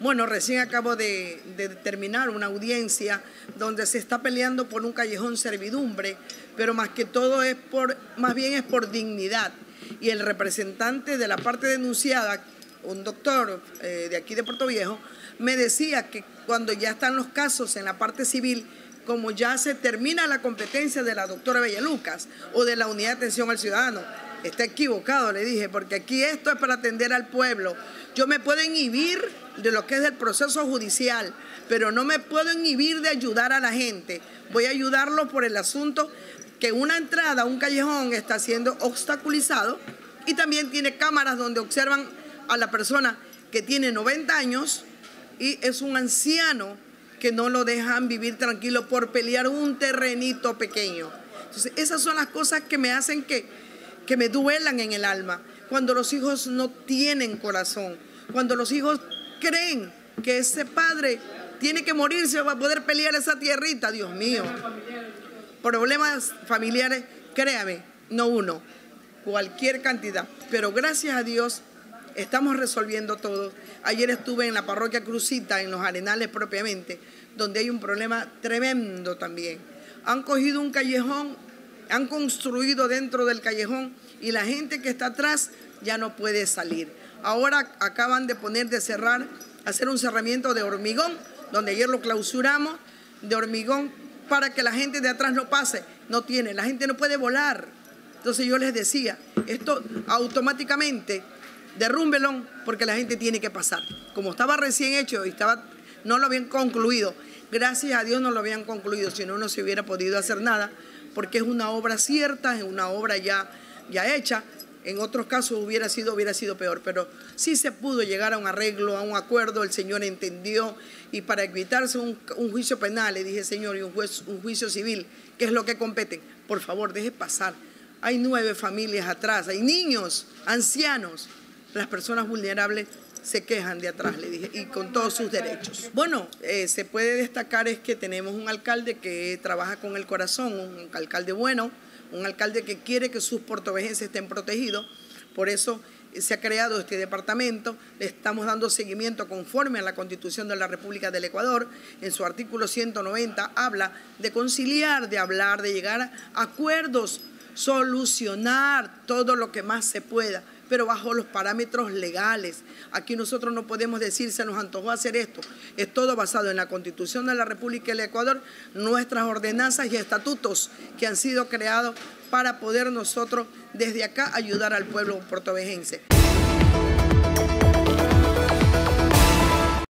Bueno, recién acabo de, terminar una audiencia donde se está peleando por un callejón servidumbre, pero más que todo es por, más bien es por dignidad. Y el representante de la parte denunciada, un doctor eh, de aquí de Puerto Viejo, me decía que cuando ya están los casos en la parte civil, como ya se termina la competencia de la doctora Bellalucas o de la unidad de atención al ciudadano, está equivocado, le dije, porque aquí esto es para atender al pueblo. Yo me puedo inhibir de lo que es el proceso judicial, pero no me puedo inhibir de ayudar a la gente. Voy a ayudarlo por el asunto que una entrada a un callejón está siendo obstaculizado y también tiene cámaras donde observan a la persona que tiene 90 años y es un anciano que no lo dejan vivir tranquilo por pelear un terrenito pequeño. Entonces, esas son las cosas que me hacen que, que me duelan en el alma. Cuando los hijos no tienen corazón, cuando los hijos creen que ese padre tiene que morirse para poder pelear esa tierrita, Dios mío. Problemas familiares, créame, no uno, cualquier cantidad. Pero gracias a Dios estamos resolviendo todo. Ayer estuve en la parroquia Crucita, en los Arenales propiamente, donde hay un problema tremendo también. Han cogido un callejón, han construido dentro del callejón y la gente que está atrás ya no puede salir. Ahora acaban de poner de cerrar, hacer un cerramiento de hormigón, donde ayer lo clausuramos, de hormigón, para que la gente de atrás no pase. No tiene, la gente no puede volar. Entonces yo les decía, esto automáticamente derrúmbelo porque la gente tiene que pasar. Como estaba recién hecho y estaba, no lo habían concluido, gracias a Dios no lo habían concluido, si no, no se hubiera podido hacer nada, porque es una obra cierta, es una obra ya, ya hecha. En otros casos hubiera sido, hubiera sido peor, pero sí se pudo llegar a un arreglo, a un acuerdo, el Señor entendió y para evitarse un, juicio penal, le dije, Señor, y un, un juicio civil, ¿qué es lo que compete? Por favor, deje pasar. Hay nueve familias atrás, hay niños, ancianos, las personas vulnerables se quejan de atrás, le dije, y con todos sus derechos. Bueno, eh, se puede destacar es que tenemos un alcalde que trabaja con el corazón, un alcalde bueno, un alcalde que quiere que sus portovejenses estén protegidos, por eso se ha creado este departamento, le estamos dando seguimiento conforme a la Constitución de la República del Ecuador. En su artículo 190 habla de conciliar, de hablar, de llegar a acuerdos, solucionar todo lo que más se pueda pero bajo los parámetros legales. Aquí nosotros no podemos decir se nos antojó hacer esto. Es todo basado en la Constitución de la República del Ecuador, nuestras ordenanzas y estatutos que han sido creados para poder nosotros desde acá ayudar al pueblo portovejense.